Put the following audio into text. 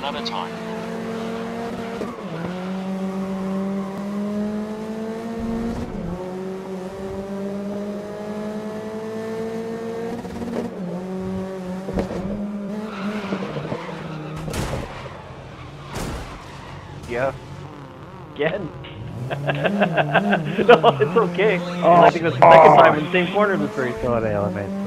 another time. Yeah. Again. no, it's okay. Oh, I think that's the second oh. time in the same corner this race. Oh, the elemental.